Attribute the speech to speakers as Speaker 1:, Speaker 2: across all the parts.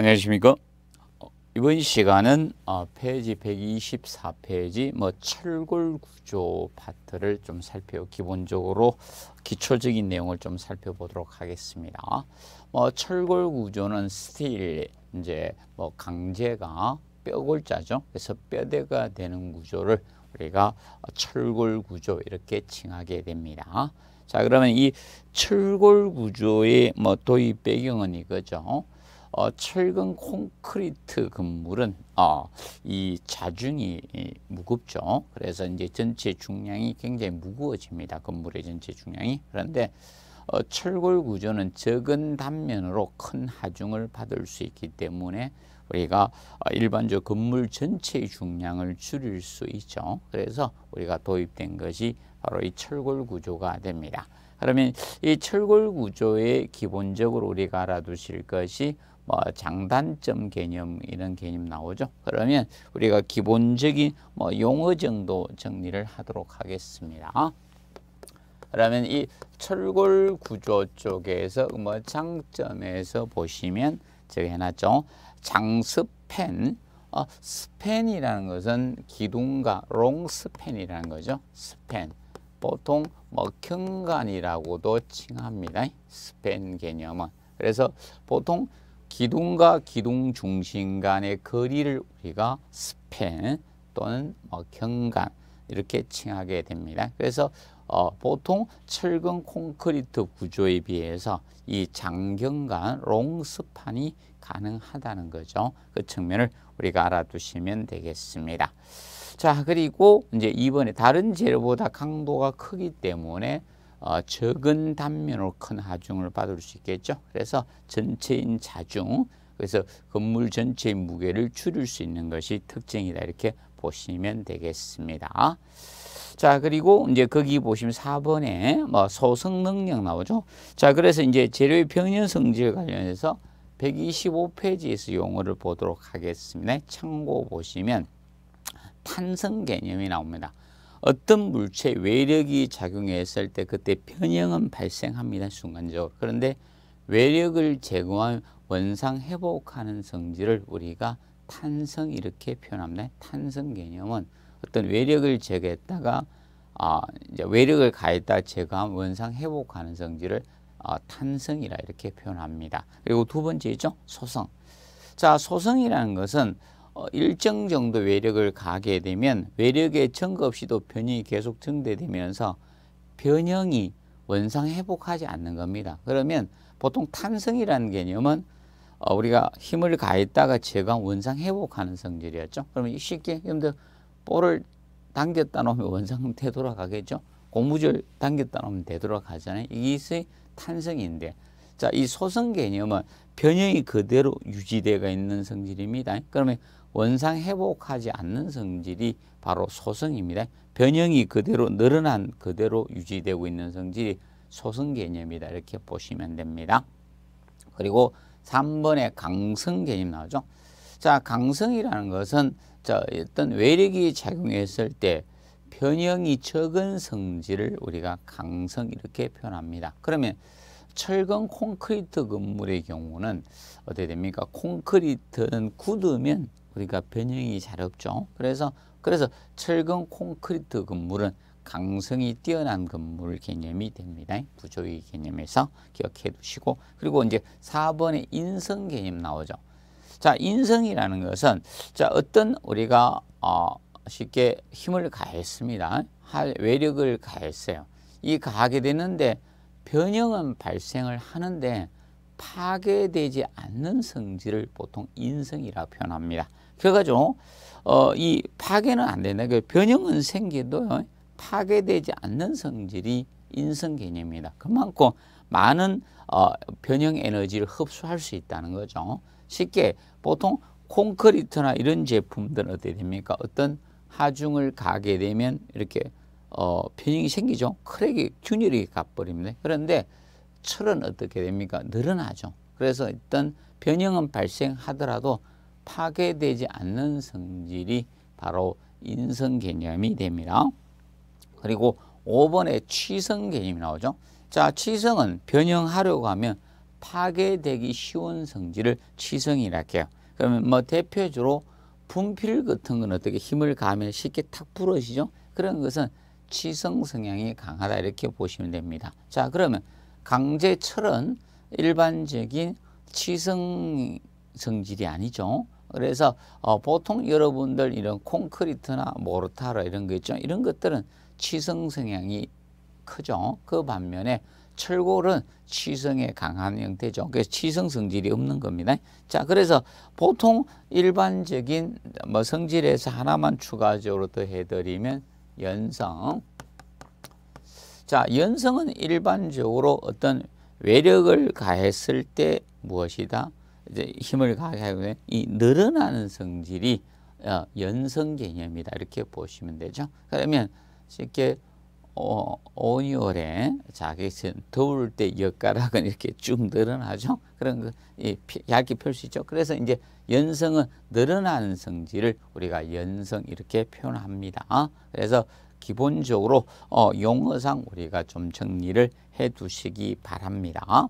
Speaker 1: 안녕하십니까? 어, 이번 시간은 어, 페이지 124페이지 뭐 철골 구조 파트를 좀 살펴 기본적으로 기초적인 내용을 좀 살펴보도록 하겠습니다. 뭐 철골 구조는 steel 이제 뭐 강재가 뼈골자죠. 그래서 뼈대가 되는 구조를 우리가 철골 구조 이렇게 칭하게 됩니다. 자 그러면 이 철골 구조의 뭐 도입 배경은 이거죠. 어, 철근 콘크리트 건물은 어, 이 자중이 무겁죠. 그래서 이제 전체 중량이 굉장히 무거워집니다. 건물의 전체 중량이. 그런데 어, 철골 구조는 적은 단면으로 큰 하중을 받을 수 있기 때문에 우리가 어, 일반적 건물 전체의 중량을 줄일 수 있죠. 그래서 우리가 도입된 것이 바로 이 철골 구조가 됩니다. 그러면 이 철골 구조의 기본적으로 우리가 알아두실 것이 뭐 장단점 개념 이런 개념 나오죠. 그러면 우리가 기본적인 뭐 용어 정도 정리를 하도록 하겠습니다. 그러면 이 철골 구조 쪽에서 뭐 장점에서 보시면 저기 해놨죠. 장스팬 어, 스팬이라는 것은 기둥과 롱스팬이라는 거죠. 스팬. 보통 뭐 경간이라고도 칭합니다. 스팬 개념은. 그래서 보통 기둥과 기둥 중심 간의 거리를 우리가 스팬 또는 뭐 경간 이렇게 칭하게 됩니다. 그래서 어, 보통 철근 콘크리트 구조에 비해서 이 장경간 롱스판이 가능하다는 거죠. 그 측면을 우리가 알아두시면 되겠습니다. 자, 그리고 이제 이번에 다른 재료보다 강도가 크기 때문에 어, 적은 단면으로 큰 하중을 받을 수 있겠죠. 그래서 전체인 자중, 그래서 건물 전체의 무게를 줄일 수 있는 것이 특징이다. 이렇게 보시면 되겠습니다. 자, 그리고 이제 거기 보시면 4번에 뭐 소성 능력 나오죠. 자, 그래서 이제 재료의 평형 성질 관련해서 125페이지에서 용어를 보도록 하겠습니다. 참고 보시면 탄성 개념이 나옵니다. 어떤 물체 외력이 작용했을 때 그때 변형은 발생합니다. 순간적으로. 그런데 외력을 제거한 원상 회복하는 성질을 우리가 탄성 이렇게 표현합니다. 탄성 개념은 어떤 외력을 제거했다가 아, 이제 외력을 가했다 제거한 원상 회복하는 성질을 아, 탄성이라 이렇게 표현합니다. 그리고 두 번째죠. 소성. 자, 소성이라는 것은 어, 일정 정도 외력을 가게 되면 외력의 증거 없이도 변형이 계속 증대되면서 변형이 원상 회복하지 않는 겁니다. 그러면 보통 탄성이라는 개념은 어, 우리가 힘을 가했다가 제가 원상 회복하는 성질이었죠. 그러면 쉽게 여러분들 볼을 당겼다 놓으면 원상 되돌아가겠죠. 고무줄 당겼다 놓으면 되돌아가잖아요. 이게 탄성인데 자, 이 소성 개념은 변형이 그대로 유지되어 있는 성질입니다. 그러면 원상 회복하지 않는 성질이 바로 소성입니다. 변형이 그대로 늘어난 그대로 유지되고 있는 성질이 소성 개념이다. 이렇게 보시면 됩니다. 그리고 3번에 강성 개념 나오죠. 자, 강성이라는 것은 자, 어떤 외력이 작용했을 때 변형이 적은 성질을 우리가 강성 이렇게 표현합니다. 그러면 철근 콘크리트 건물의 경우는 어떻게 됩니까? 콘크리트는 굳으면 우리가 변형이 잘 없죠. 그래서 그래서 철근 콘크리트 건물은 강성이 뛰어난 건물 개념이 됩니다. 구조의 개념에서 기억해 두시고 그리고 이제 4번에 인성 개념 나오죠. 자, 인성이라는 것은 자, 어떤 우리가 어, 쉽게 힘을 가했습니다. 할 외력을 가했어요. 이 가하게 되는데 변형은 발생을 하는데 파괴되지 않는 성질을 보통 인성이라 표현합니다. 그래가지고 어, 이 파괴는 안 된다. 그 변형은 생겨도 파괴되지 않는 성질이 인성 개념입니다. 그만큼 많은 어, 변형 에너지를 흡수할 수 있다는 거죠. 쉽게 보통 콘크리트나 이런 제품들은 어떻게 됩니까? 어떤 하중을 가게 되면 이렇게 어, 변형이 생기죠. 크랙이 균열이 가버립니다. 그런데 철은 어떻게 됩니까? 늘어나죠. 그래서 어떤 변형은 발생하더라도 파괴되지 않는 성질이 바로 인성 개념이 됩니다. 그리고 5번에 취성 개념이 나오죠. 자, 취성은 변형하려고 하면 파괴되기 쉬운 성질을 치성이라고 해요. 그러면 뭐 대표적으로 분필 같은 건 어떻게 힘을 가하면 쉽게 탁 부러지죠? 그런 것은 치성 성향이 강하다 이렇게 보시면 됩니다. 자 그러면 강제철은 일반적인 치성 성질이 아니죠. 그래서 어, 보통 여러분들 이런 콘크리트나 모르타르 이런 거 있죠. 이런 것들은 치성 성향이 크죠. 그 반면에 철골은 치성에 강한 형태죠. 그래서 치성 성질이 없는 겁니다. 자, 그래서 보통 일반적인 뭐 성질에서 하나만 추가적으로 더 해드리면 연성. 자, 연성은 일반적으로 어떤 외력을 가했을 때 무엇이다? 이제 힘을 가하게 하면 이 늘어나는 성질이 어, 연성 개념이다 이렇게 보시면 되죠. 그러면 쉽게 어, 온열에 자기 더울 때 엿가락은 이렇게 쭉 늘어나죠. 그런 거 이, 얇게 있죠. 그래서 이제 연성은 늘어나는 성질을 우리가 연성 이렇게 표현합니다. 그래서 기본적으로 어, 용어상 우리가 좀 정리를 해 두시기 바랍니다.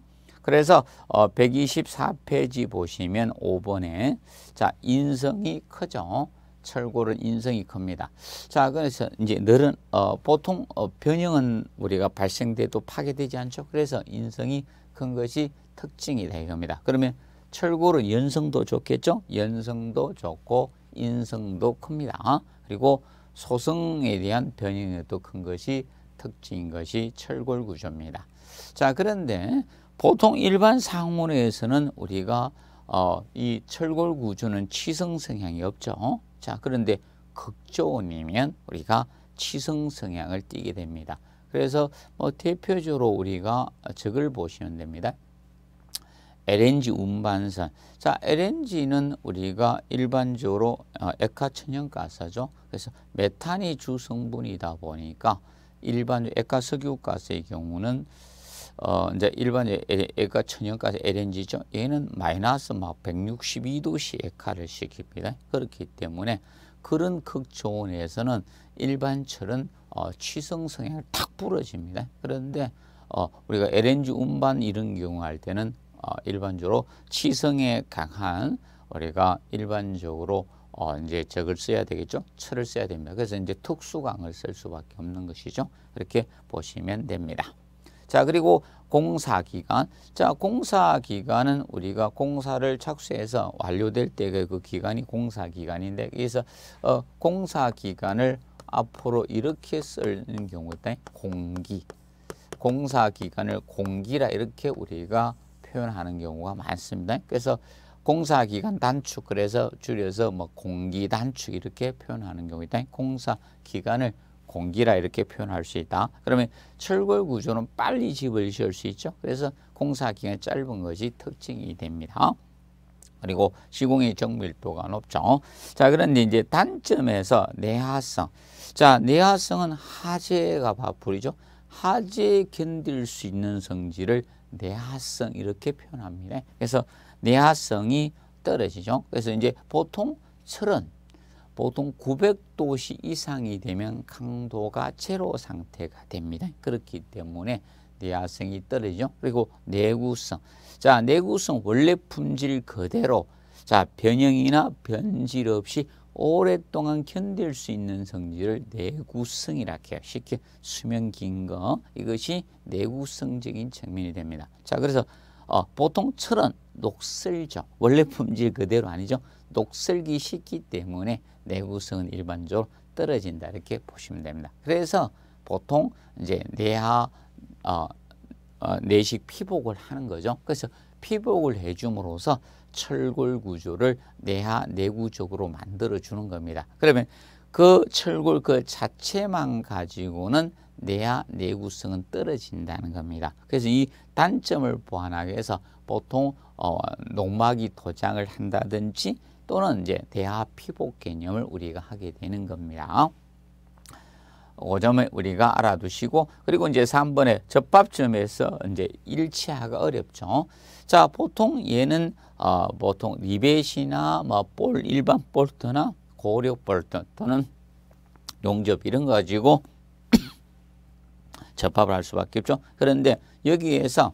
Speaker 1: 그래서 어, 124페이지 보시면 5번에 자 인성이 크죠. 철골은 인성이 큽니다. 자, 그래서 이제 늘은 어, 보통 어, 변형은 우리가 발생돼도 파괴되지 않죠. 그래서 인성이 큰 것이 특징이다 이겁니다. 그러면 철골은 연성도 좋겠죠. 연성도 좋고 인성도 큽니다. 그리고 소성에 대한 변형에도 큰 것이 특징인 것이 철골 구조입니다. 자, 그런데 보통 일반 상문에서는 우리가 어, 이 철골 구조는 치성 성향이 없죠. 자, 그런데 극조원이면 우리가 치성 성향을 띠게 됩니다. 그래서 뭐 대표적으로 우리가 저걸 보시면 됩니다. LNG 운반선. 자, LNG는 우리가 일반적으로 어, 액화천연가스죠. 그래서 메탄이 주 성분이다 보니까 일반 액화석유가스의 경우는 어 이제 일반 액화 천연가스 LNG죠. 얘는 마이너스 막 162도씨 액화를 시킵니다. 그렇기 때문에 그런 극초온에서는 일반 철은 어, 취성 성향을 탁 부러집니다. 그런데 어, 우리가 LNG 운반 이런 경우 할 때는 어, 일반적으로 치성에 강한 우리가 일반적으로 어, 이제 적을 써야 되겠죠. 철을 써야 됩니다. 그래서 이제 특수광을 쓸 수밖에 없는 것이죠. 그렇게 보시면 됩니다. 자, 그리고 공사기간. 자, 공사기간은 우리가 공사를 착수해서 완료될 때의 그 기간이 공사기간인데, 그래서, 어, 공사기간을 앞으로 이렇게 쓰는 경우 있다. 공기. 공사기간을 공기라 이렇게 우리가 표현하는 경우가 많습니다. 그래서 공사기간 단축, 그래서 줄여서 뭐 공기 단축 이렇게 표현하는 경우 있다. 공사기간을 공기라 이렇게 표현할 수 있다. 그러면 철골 구조는 빨리 집을 지을 수 있죠. 그래서 공사 기간이 짧은 것이 특징이 됩니다. 그리고 시공의 정밀도가 높죠. 자, 그런데 이제 단점에서 내화성. 자, 내화성은 하재가 바풀이죠. 하재 견딜 수 있는 성질을 내화성 이렇게 표현합니다. 그래서 내화성이 떨어지죠. 그래서 이제 보통 철은 보통 900도씨 이상이 되면 강도가 제로 상태가 됩니다. 그렇기 때문에 내화성이 떨어지죠. 그리고 내구성. 자, 내구성 원래 품질 그대로 자, 변형이나 변질 없이 오랫동안 견딜 수 있는 성질을 내구성이라 해요. 쉽게 수명 긴 거. 이것이 내구성적인 측면이 됩니다. 자, 그래서 어, 보통 철은 녹슬죠. 원래 품질 그대로 아니죠. 녹슬기 쉽기 때문에 내구성은 일반적으로 떨어진다 이렇게 보시면 됩니다. 그래서 보통 이제 내하 어, 어, 내식 피복을 하는 거죠. 그래서 피복을 해줌으로써 철골 구조를 내하 내구적으로 만들어 주는 겁니다. 그러면 그 철골 그 자체만 가지고는 내하 내구성은 떨어진다는 겁니다. 그래서 이 단점을 보완하기 위해서 보통 어, 농막이 도장을 한다든지 또는 이제 대하 피복 개념을 우리가 하게 되는 겁니다. 그 점을 우리가 알아두시고 그리고 이제 3번에 접합점에서 이제 일치하기가 어렵죠. 자, 보통 얘는 어, 보통 리벳이나 뭐볼 일반 볼트나 고력 볼트 또는 용접 이런 거 가지고 접합을 할 수밖에 없죠. 그런데 여기에서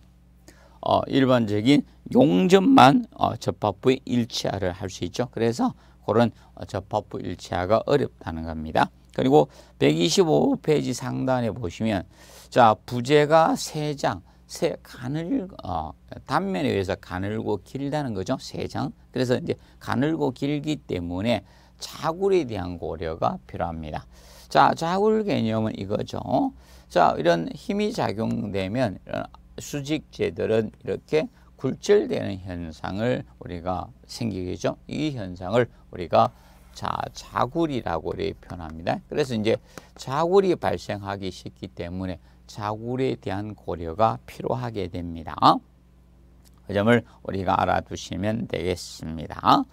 Speaker 1: 어, 일반적인 용접만 어, 접합부의 일치화를 할 수 있죠. 그래서 그런 어, 접합부 일치화가 어렵다는 겁니다. 그리고 125페이지 상단에 보시면 자 부재가 세 장, 세 가늘 어, 단면에 의해서 가늘고 길다는 거죠. 세 장. 그래서 이제 가늘고 길기 때문에 자굴에 대한 고려가 필요합니다. 자, 자굴 개념은 이거죠. 자, 이런 힘이 작용되면 이런 수직재들은 이렇게 굴절되는 현상을 우리가 생기겠죠. 이 현상을 우리가 자, 자굴이라고 표현합니다. 그래서 이제 자굴이 발생하기 쉽기 때문에 자굴에 대한 고려가 필요하게 됩니다. 그 점을 우리가 알아두시면 되겠습니다.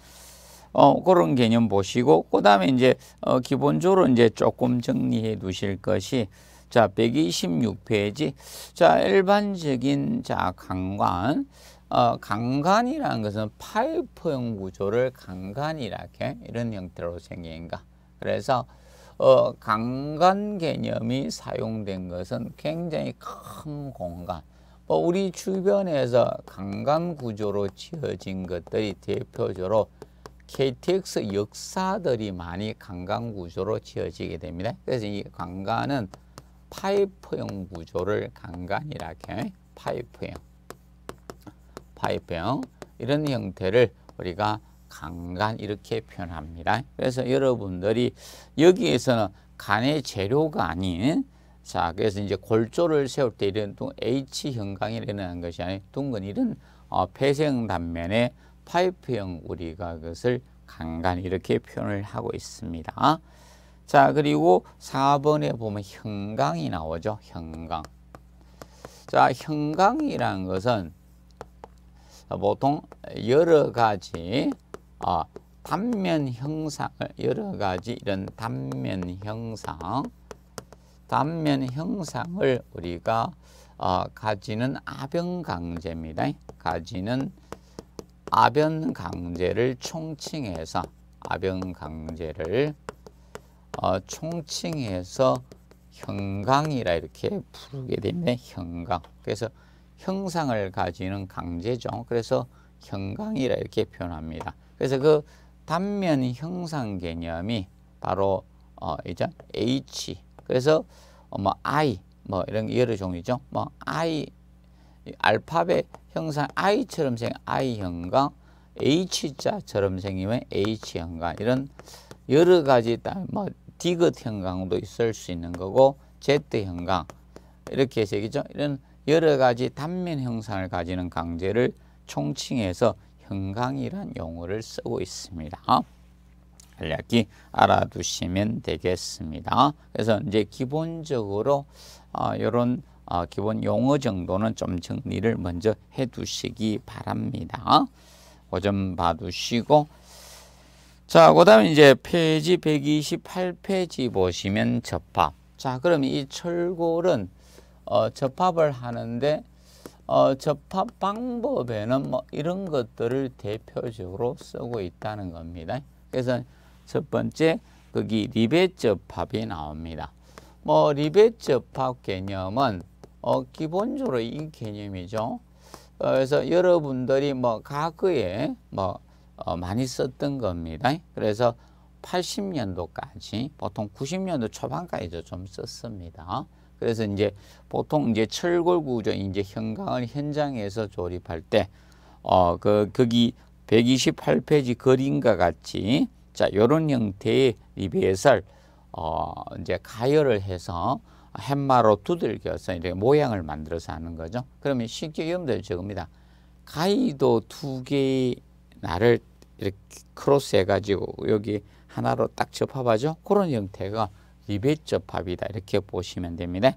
Speaker 1: 어, 그런 개념 보시고, 그 다음에 이제, 어, 기본적으로 이제 조금 정리해 두실 것이, 자, 126페이지. 자, 일반적인, 자, 강관. 어, 강간이라는 것은 파이프형 구조를 강간이라게 이런 형태로 생긴가. 그래서 어, 강간 개념이 사용된 것은 굉장히 큰 공간. 뭐 우리 주변에서 강간 구조로 지어진 것들이 대표적으로 KTX 역사들이 많이 강간 구조로 지어지게 됩니다. 그래서 이 강간은 파이프형 구조를 강간이라게 파이프형 파이프형 이런 형태를 우리가 강간 이렇게 표현합니다. 그래서 여러분들이 여기에서는 간의 재료가 아닌 자 그래서 이제 골조를 세울 때 이런 H 형광이라는 것이 아닌 둥근 이런 어, 폐쇄형 단면에 파이프형 우리가 그것을 강간 이렇게 표현을 하고 있습니다. 자 그리고 4번에 보면 형광이 나오죠. 형광. 자 형광이라는 것은 보통 여러 가지 어, 단면 형상을 여러 가지 이런 단면 형상 단면 형상을 우리가 어, 가지는 아변강제입니다. 가지는 아변강제를 총칭해서 아변강제를 어, 총칭해서 형강이라 이렇게 부르게 됩니다. 형강. 그래서 형상을 가지는 강제죠. 그래서 형강이라 이렇게 표현합니다. 그래서 그 단면 형상 개념이 바로 어 이제 H 그래서 어 뭐 I 뭐 이런 여러 종이죠. 뭐 I 알파벳 형상 I처럼 생긴 I 형광, H자처럼 생기면 H 형광 이런 여러 가지 뭐 디귿 형광도 있을 수 있는 거고 Z 형광 이렇게 생기죠. 이런 여러 가지 단면 형상을 가지는 강제를 총칭해서 형광이란 용어를 쓰고 있습니다. 간략히 알아두시면 되겠습니다. 그래서 이제 기본적으로 어, 이런 어, 기본 용어 정도는 좀 정리를 먼저 해 두시기 바랍니다. 그점 봐두시고 자, 그 다음에 이제 페이지 128페이지 보시면 접합. 자, 그럼 이 철골은 어, 접합을 하는데 어, 접합 방법에는 뭐 이런 것들을 대표적으로 쓰고 있다는 겁니다. 그래서 첫 번째 거기 리벳 접합이 나옵니다. 뭐 리벳 접합 개념은 어, 기본적으로 이 개념이죠. 어, 그래서 여러분들이 뭐 과거에 뭐 어, 많이 썼던 겁니다. 그래서 80년도까지 보통 90년도 초반까지도 좀 썼습니다. 그래서 이제 보통 이제 철골 구조 이제 현강을 현장에서 조립할 때 어 그 거기 128페이지 그림과 같이 자 요런 형태의 리벳을 어 이제 가열을 해서 햄마로 두들겨서 이렇게 모양을 만들어서 하는 거죠. 그러면 쉽게 여러분들 적습니다. 가위도 두 개의 날을 이렇게 cross 해가지고 여기 하나로 딱 접합하죠. 그런 형태가 리벳 접합이다 이렇게 보시면 됩니다.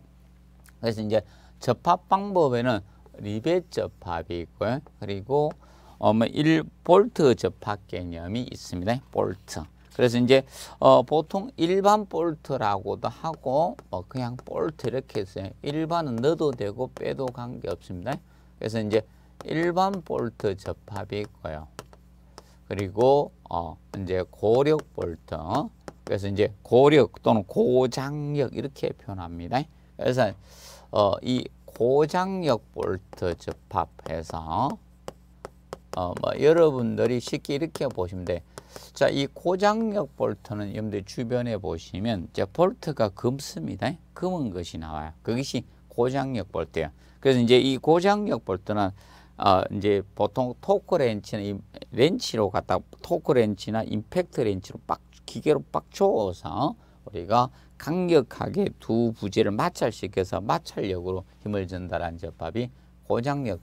Speaker 1: 그래서 이제 접합 방법에는 리벳 접합이 있고요. 그리고 어뭐 1볼트 접합 개념이 있습니다. 볼트. 그래서 이제 어 보통 일반 볼트라고도 하고 뭐 그냥 볼트 이렇게 했어요. 일반은 넣어도 되고 빼도 관계 없습니다. 그래서 이제 일반 볼트 접합이 있고요. 그리고 어 이제 고력 볼트 그래서 이제 고력 또는 고장력 이렇게 표현합니다. 그래서 어, 이 고장력 볼트 접합해서 어, 뭐 여러분들이 쉽게 이렇게 보시면 돼. 자, 이 고장력 볼트는 여러분들 주변에 보시면 이제 볼트가 금습니다. 금은 것이 나와요. 그것이 고장력 볼트예요. 그래서 이제 이 고장력 볼트는 어, 이제 보통 토크 렌치는 이 렌치로 갖다 토크 렌치나 임팩트 렌치로 빡 기계로 빡 조어서 우리가 강력하게 두 부재를 마찰시켜서 마찰력으로 힘을 전달한 접합이 고장력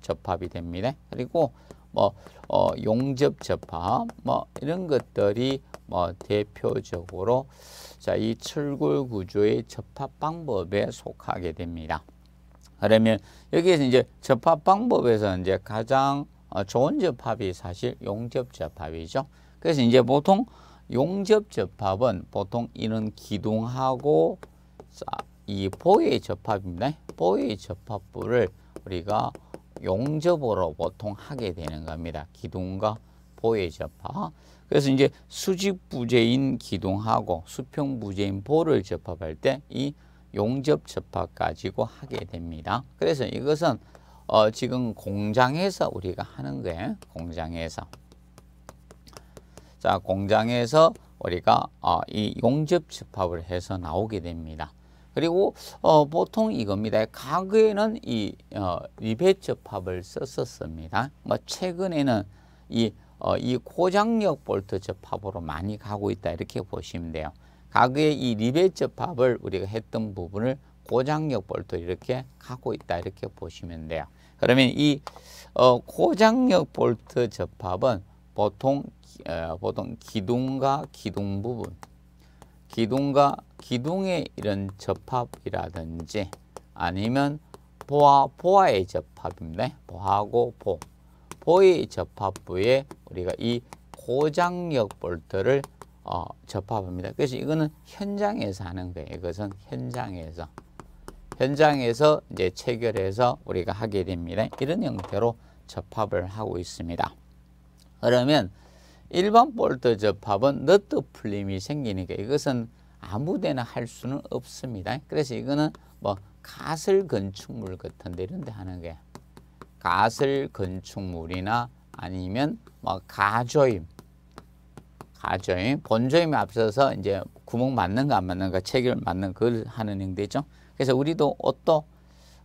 Speaker 1: 접합이 됩니다. 그리고 뭐 어, 용접 접합 뭐 이런 것들이 뭐 대표적으로 자, 이 철골 구조의 접합 방법에 속하게 됩니다. 그러면 여기에서 이제 접합 방법에서 이제 가장 어, 좋은 접합이 사실 용접 접합이죠. 그래서 이제 보통 용접 접합은 보통 이는 기둥하고 이 보의 접합입니다. 보의 접합부를 우리가 용접으로 보통 하게 되는 겁니다. 기둥과 보의 접합. 그래서 이제 수직 부재인 기둥하고 수평 부재인 보를 접합할 때이 용접 접합 가지고 하게 됩니다. 그래서 이것은 어 지금 공장에서 우리가 하는 거예요. 공장에서. 자, 공장에서 우리가 어, 이 용접 접합을 해서 나오게 됩니다. 그리고 어, 보통 이겁니다. 과거에는 이 어, 리벳 접합을 썼었습니다. 뭐 최근에는 이, 어, 이 고장력 볼트 접합으로 많이 가고 있다 이렇게 보시면 돼요. 과거에 이 리벳 접합을 우리가 했던 부분을 고장력 볼트 이렇게 가고 있다 이렇게 보시면 돼요. 그러면 이 어, 고장력 볼트 접합은 보통 어, 보통 기둥과 기둥 부분, 기둥과 기둥의 이런 접합이라든지 아니면 보아 보아의 접합입니다. 보하고 보, 보의 접합부에 우리가 이 고장력 볼트를 어, 접합합니다. 그래서 이거는 현장에서 하는 거예요. 이것은 현장에서 현장에서 이제 체결해서 우리가 하게 됩니다. 이런 형태로 접합을 하고 있습니다. 그러면 일반 볼트 접합은 너트 풀림이 생기니까 이것은 아무데나 할 수는 없습니다. 그래서 이거는 뭐 가슬 건축물 같은 데 이런 데 하는 게 가슬 건축물이나 아니면 뭐 가조임 가조임 본조임에 앞서서 이제 구멍 맞는 거안 맞는 거 체결 맞는 그걸 하는 형태죠. 그래서 우리도 옷도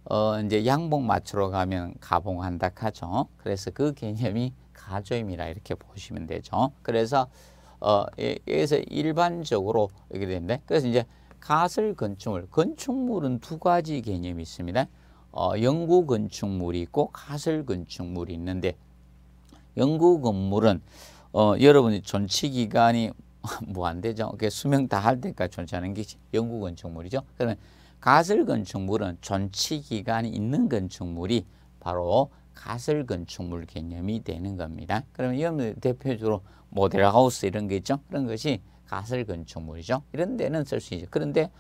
Speaker 1: 어 이제 양복 맞추러 가면 가봉한다 하죠. 그래서 그 개념이 가조임이라 이렇게 보시면 되죠. 그래서 어, 여기서 일반적으로 이렇게 되는데 그래서 이제 가설 건축물, 건축물은 두 가지 개념이 있습니다. 어, 영구 건축물이 있고 가설 건축물이 있는데 영구 건물은 어, 여러분이 존치 기간이 뭐 안 되죠 수명 다 할 때까지 존치하는 게 영구 건축물이죠. 그러면 가설 건축물은 존치 기간이 있는 건축물이 바로 가설 건축물 개념이 되는 겁니다. 그러면 이런 대표적으로 모델하우스 이런 게 있죠. 그런 것이 가설 건축물이죠. 이런 데는 쓸 수 있죠. 그런데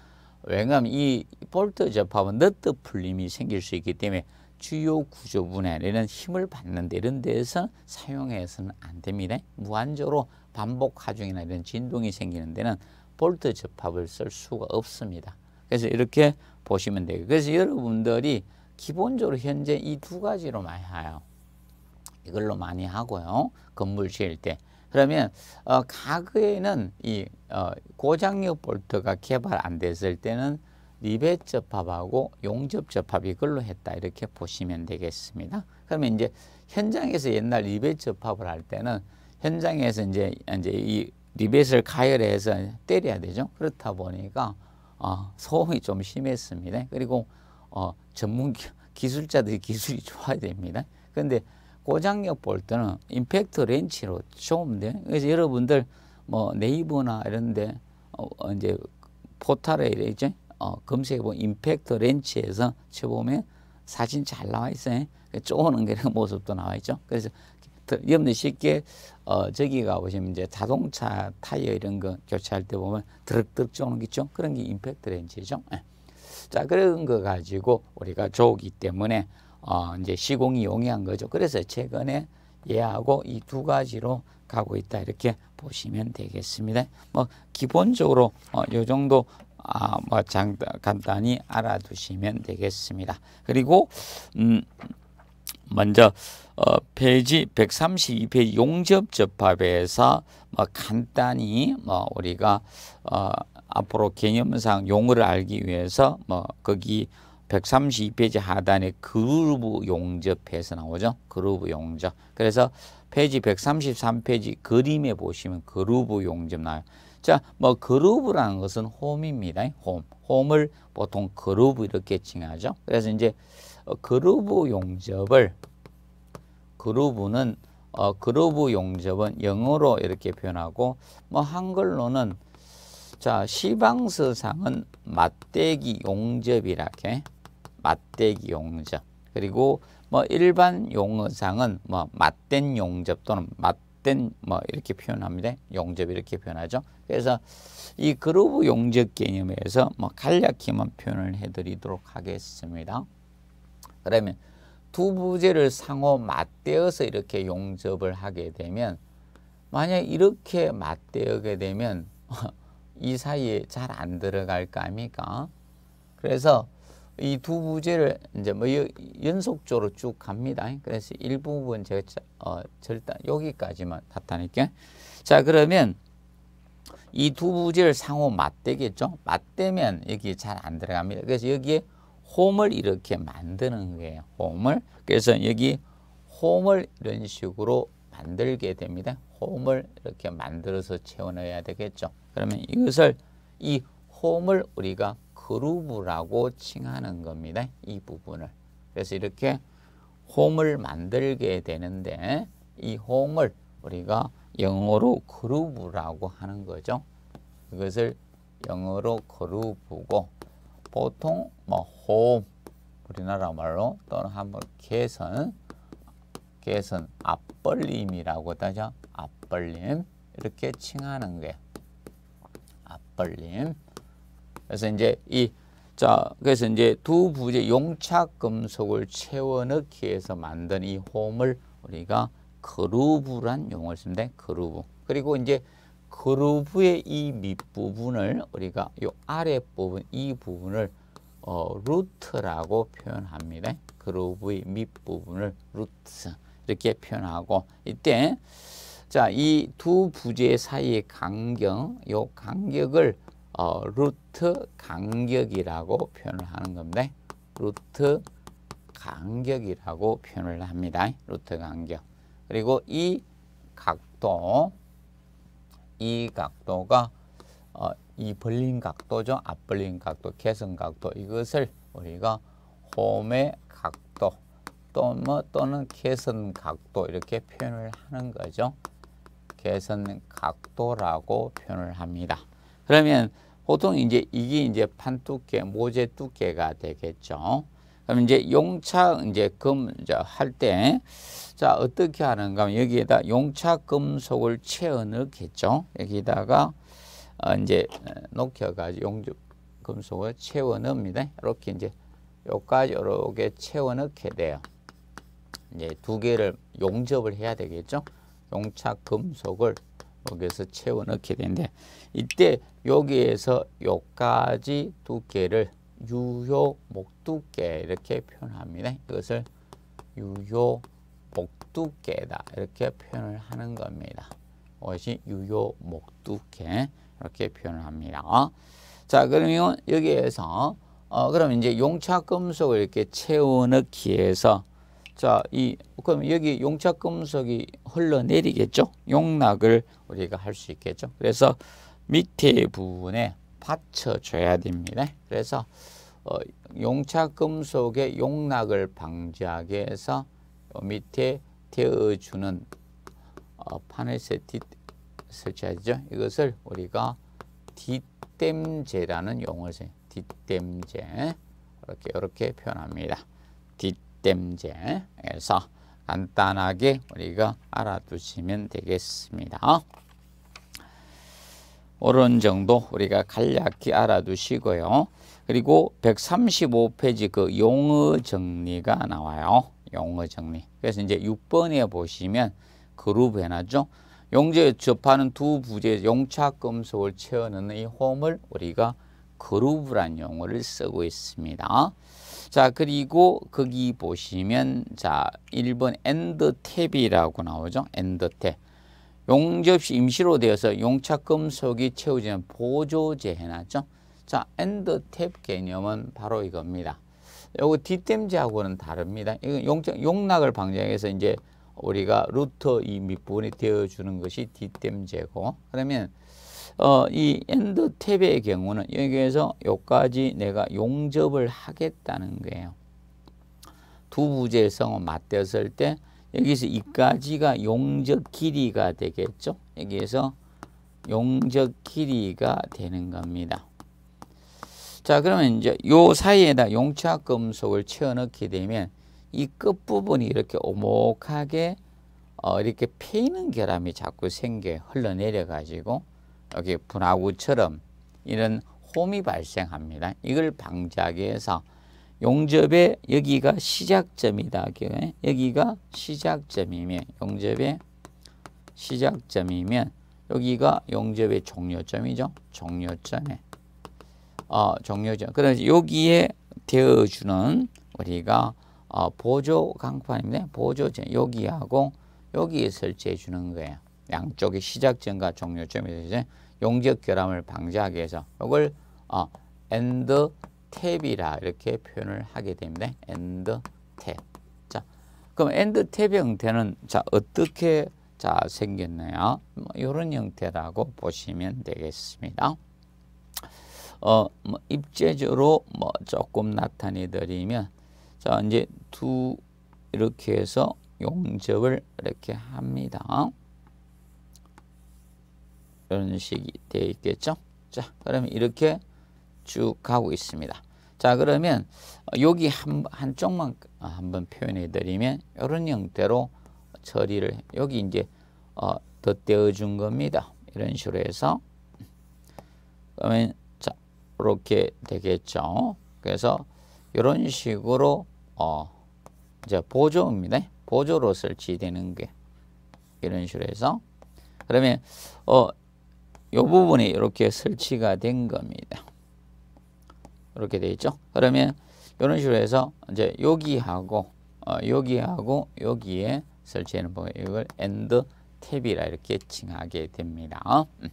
Speaker 1: 왜냐하면 이 볼트 접합은 너트 풀림이 생길 수 있기 때문에 주요 구조 부분에는 힘을 받는데 이런 데서 사용해서는 안 됩니다. 무한적으로 반복 하중이나 이런 진동이 생기는 데는 볼트 접합을 쓸 수가 없습니다. 그래서 이렇게 보시면 돼요. 그래서 여러분들이 기본적으로 현재 이 두 가지로 많이 해요. 이걸로 많이 하고요. 건물 지을 때. 그러면 어, 과거에는 이 어, 고장력 볼트가 개발 안 됐을 때는 리벳 접합하고 용접 접합 이걸로 했다 이렇게 보시면 되겠습니다. 그러면 이제 현장에서 옛날 리벳 접합을 할 때는 현장에서 이제 이제 이 리벳을 가열해서 때려야 되죠. 그렇다 보니까 어, 소음이 좀 심했습니다. 그리고 어, 전문 기술자들이 기술이 좋아야 됩니다. 그런데 고장력 볼트는 임팩트 렌치로 돼요. 그래서 여러분들 뭐 네이버나 이런데 어, 어, 이제 포탈에 이제 어, 검색해 보면 임팩트 렌치에서 쳐보면 사진 잘 나와 있어요. 쪼는 게 모습도 나와 있죠. 그래서 여러분들 쉽게 어, 저기 가보시면 이제 자동차 타이어 이런 거 교체할 때 보면 드럭드럭 쪼는 게 있죠. 그런 게 임팩트 렌치죠. 예. 자, 그런 거 가지고 우리가 조기 때문에 어, 이제 시공이 용이한 거죠. 그래서 최근에 얘하고 이 두 가지로 가고 있다 이렇게 보시면 되겠습니다. 뭐 기본적으로 어, 요 정도 아, 뭐 장, 간단히 알아두시면 되겠습니다. 그리고 음, 먼저 어, 페이지 132페이지 용접 접합에서 뭐 간단히 뭐 우리가 어, 앞으로 개념상 용어를 알기 위해서 뭐 거기 132페이지 하단에 그루브 용접해서 나오죠. 그루브 용접. 그래서 페이지 133페이지 그림에 보시면 그루브 용접 나요. 자, 뭐 groove라는 것은 홈입니다. 홈. 홈을 보통 그루브 이렇게 칭하죠. 그래서 이제 어, 그루브 용접을 groove는 어, 그루브 용접은 영어로 이렇게 표현하고 뭐 한글로는 자 시방서상은 맞대기 용접이라게 맞대기 용접 그리고 뭐 일반 용어상은 뭐 맞댄 용접 또는 맞 댄뭐 이렇게 표현합니다. 용접 이렇게 표현하죠. 그래서 이 그루브 용접 개념에서 뭐 간략히만 표현을 해드리도록 하겠습니다. 그러면 두 부재를 상호 맞대어서 이렇게 용접을 하게 되면 만약 이렇게 맞대어게 되면 이 사이에 잘 안 들어갈 거 아닙니까? 그래서 이 두 부재를 이제 뭐 연속적으로 쭉 갑니다. 그래서 일부분 제가 어, 절단 여기까지만 나타낼게. 자 그러면 이 두 부재를 상호 맞대겠죠? 맞대면 여기 잘 안 들어갑니다. 그래서 여기에 홈을 이렇게 만드는 거예요. 홈을. 그래서 여기 홈을 이런 식으로 만들게 됩니다. 홈을 이렇게 만들어서 채워넣어야 되겠죠. 그러면 이것을 이 홈을 우리가 그루브라고 칭하는 겁니다. 이 부분을. 그래서 이렇게 홈을 만들게 되는데 이 홈을 우리가 영어로 그루브라고 하는 거죠. 이것을 영어로 그루브고 보통 뭐 홈, 우리나라 말로 또는 한번 개선, 개선 앞벌림이라고 하죠. 앞벌림 이렇게 칭하는 거예요. 앞벌림. 그래서 이제 이 자, 그래서 이제 두 부재 용착 금속을 채워 넣기 위해서 만든 이 홈을 우리가 그루브란 용어를 씁니다. 그루브. 그리고 이제 그루브의 이 밑부분을 우리가 이 아랫부분 이 부분을 어, 루트라고 표현합니다. 그루브의 밑부분을 루트 이렇게 표현하고 이때 자, 이 두 부재 사이의 간격, 요 간격을 어, 루트 간격이라고 표현을 하는 겁니다. 루트 간격이라고 표현을 합니다. 루트 간격. 그리고 이 각도, 이 각도가 어, 이 벌린 각도죠. 앞벌린 각도, 개선 각도 이것을 우리가 홈의 각도 또 뭐 또는 개선 각도 이렇게 표현을 하는 거죠. 개선 각도라고 표현을 합니다. 그러면 보통 이제 이게 이제 판 두께, 모재 두께가 되겠죠. 그럼 이제 용착 이제 금 이제 할때 자 어떻게 하는가 하면 여기에다 용착 금속을 채워 넣겠죠. 여기다가 어 이제 녹여가지고 용접 금속을 채워 넣습니다. 이렇게 이제 요까지 이렇게 채워 넣게 돼요. 이제 두 개를 용접을 해야 되겠죠. 용착 금속을 여기서 채워 넣게 되는데 이때 여기에서 요까지 두께를 유효 목두께 이렇게 표현합니다. 이것을 유효 목두께다 이렇게 표현을 하는 겁니다. 이것이 유효 목두께 이렇게 표현을 합니다. 자 그러면 여기에서 어, 그럼 이제 용착 금속을 이렇게 채워 넣기 위해서 자, 이 그럼 여기 용착 금속이 흘러내리겠죠? 용락을 우리가 할 수 있겠죠? 그래서 밑에 부분에 받쳐줘야 됩니다. 그래서 어, 용착 금속의 용락을 방지하기 위해서 밑에 되어주는 어, 판을 세티 설치하죠. 이것을 우리가 뒷댐제라는 용어를 써요. 뒷댐제 이렇게 이렇게 표현합니다. 뒷댐제에서 간단하게 우리가 알아두시면 되겠습니다. 옳은 정도 우리가 간략히 알아두시고요. 그리고 135페이지 그 용어 정리가 나와요. 용어 정리. 그래서 이제 6번에 보시면 그룹 해놨죠. 용접하는 두 부재 용착 금속을 채워 넣는 이 홈을 우리가 groove란 용어를 쓰고 있습니다. 자, 그리고 거기 보시면 자, 1번 end tab이라고 나오죠. end tab. 용접시 임시로 대어서 용착 금속이 채워지는 보조재 해놨죠. 자, end tab 개념은 바로 이겁니다. 요거 뒷댐재하고는 다릅니다. 이거 용접, 용락을 방지하기 위해서 이제 우리가 root 이 밑부분에 대어주는 것이 뒷댐재고 그러면 어, 이 end tab의 경우는 여기에서 여기까지 내가 용접을 하겠다는 거예요. 두 부재성을 맞대었을 때 여기서 이까지가 용접 길이가 되겠죠. 여기에서 용접 길이가 되는 겁니다. 자 그러면 이제 요 사이에다 용착 금속을 채워 넣게 되면 이 끝부분이 이렇게 오목하게 어, 이렇게 패이는 결함이 자꾸 생겨 흘러내려 가지고 여기 분화구처럼 이런 홈이 발생합니다. 이걸 방지하기 위해서 용접의 여기가 시작점이다. 여기가 시작점이면 용접의 시작점이면 여기가 용접의 종료점이죠. 종료점에 어, 종료점. 그래서 여기에 대어주는 우리가 어, 보조 강판입니다. 보조점 여기하고 여기에 설치해 주는 거예요. 양쪽의 시작점과 종료점에서 용접 결함을 방지하기 위해서 이걸 어, end tab이라 이렇게 표현을 하게 됩니다. end tab. 자, 그럼 end tab의 형태는 자 어떻게 자 생겼나요? 뭐 이런 형태라고 보시면 되겠습니다. 어, 뭐 입체적으로 뭐 조금 나타내 드리면 자 이제 두 이렇게 해서 용접을 이렇게 합니다. 이런 식이 되어 있겠죠. 자, 그러면 이렇게 쭉 가고 있습니다. 자, 그러면 여기 한, 한쪽만 한번 표현해 드리면 이런 형태로 처리를 여기 이제 어, 덧대어 준 겁니다. 이런 식으로 해서 그러면 자, 이렇게 되겠죠. 그래서 이런 식으로 어, 이제 보조입니다. 보조로 설치되는 게 이런 식으로 해서 그러면 어, 이 부분이 이렇게 설치가 된 겁니다. 이렇게 돼 있죠. 그러면 이런 식으로 해서 이제 여기하고 어, 여기하고 여기에 설치하는 거 이걸 end tab이라 이렇게 칭하게 됩니다. 음.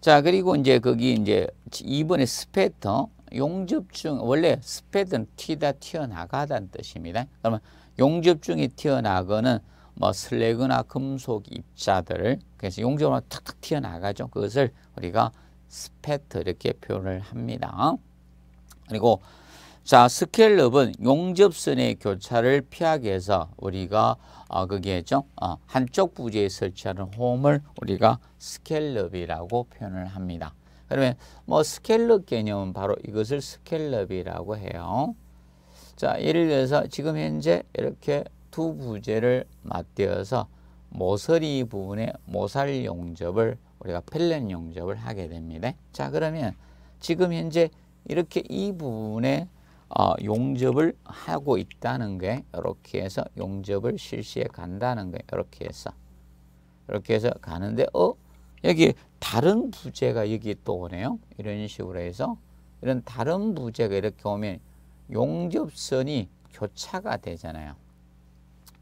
Speaker 1: 자 그리고 이제 거기 이제 2번의 spatter 용접 중 원래 spatter는 튀다 튀어나가다는 뜻입니다. 그러면 용접 중에 튀어나가는 뭐 슬래그나 금속 입자들 그래서 용접으로 탁탁 튀어나가죠. 그것을 우리가 spatter 이렇게 표현을 합니다. 그리고 자 scallop은 용접선의 교차를 피하기 위해서 우리가 어, 거기에죠 어, 한쪽 부지에 설치하는 홈을 우리가 스켈럽이라고 표현을 합니다. 그러면 뭐 스켈럽 개념은 바로 이것을 스켈럽이라고 해요. 자 예를 들어서 지금 현재 이렇게 두 부재를 맞대어서 모서리 부분에 모살 용접을 우리가 펠렛 용접을 하게 됩니다. 자 그러면 지금 현재 이렇게 이 부분에 어, 용접을 하고 있다는 게 이렇게 해서 용접을 실시해 간다는 게 이렇게 해서 이렇게 해서 가는데 어 여기 다른 부재가 여기 또 오네요. 이런 식으로 해서 이런 다른 부재가 이렇게 오면 용접선이 교차가 되잖아요.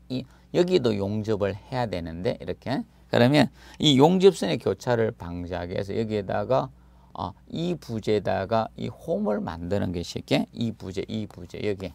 Speaker 1: 이 여기도 용접을 해야 되는데 이렇게 그러면 이 용접선의 교차를 방지하기 위해서 여기에다가 어, 이 부재에다가 이 홈을 만드는 게 쉽게 이 부재 이 부재 여기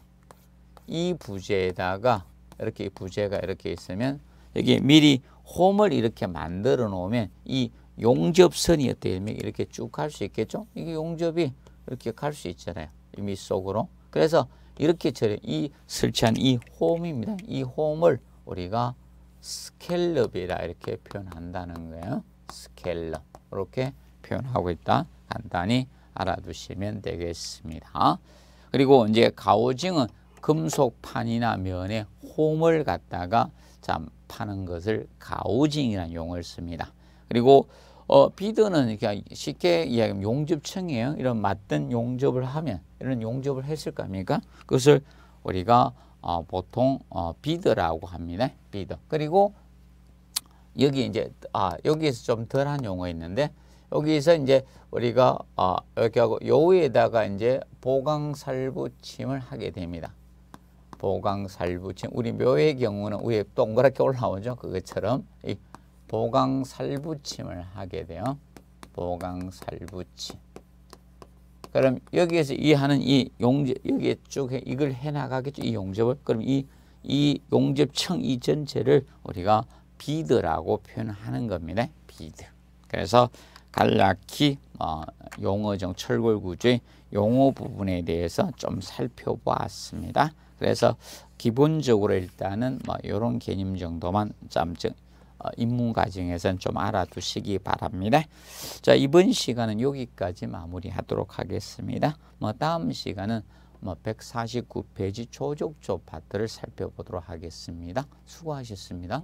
Speaker 1: 이 부재에다가 이렇게 부재가 이렇게 있으면 여기 미리 홈을 이렇게 만들어 놓으면 이 용접선이 어떻게 되면 이렇게 쭉 갈 수 있겠죠 이게 용접이 이렇게 갈 수 있잖아요 이 밑속으로 그래서 이렇게 처리 이 설치한 이 홈입니다. 이 홈을 우리가 스켈럽이라 이렇게 표현한다는 거예요. scallop 이렇게 표현하고 있다. 간단히 알아두시면 되겠습니다. 그리고 이제 gouging은 금속판이나 면에 홈을 갖다가 참 파는 것을 gouging이라는 용어를 씁니다. 그리고 어, 비드는 그냥 쉽게 이야기하면 용접층이에요. 이런 맞댄 용접을 하면 이런 용접을 했을 겁니까? 그것을 우리가 어, 보통 어, 비드라고 합니다. 비드. 그리고 여기 이제 아 여기에서 좀 덜한 용어 있는데 여기서 이제 우리가 어, 이렇게 하고 요에다가 이제 보강살부침을 하게 됩니다. 보강살부침 우리 묘의 경우는 위에 동그랗게 올라오죠. 그것처럼 이 보강살부침을 하게 돼요. 보강살부침. 그럼 여기에서 이 하는 이 용접 여기에 쭉 해, 이걸 해 나가겠죠. 이 용접을. 그럼 이 이 용접청 이 전체를 우리가 비드라고 표현하는 겁니다. 비드. 그래서 간략히 어, 용어정 철골 구조의 용어 부분에 대해서 좀 살펴보았습니다. 그래서 기본적으로 일단은 뭐 이런 개념 정도만 좀 어, 입문 과정에서는 좀 알아두시기 바랍니다. 자 이번 시간은 여기까지 마무리하도록 하겠습니다. 뭐 다음 시간은 뭐 149페이지 조족조 파트를 살펴보도록 하겠습니다. 수고하셨습니다.